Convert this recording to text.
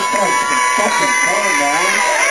That's going to be second goal now.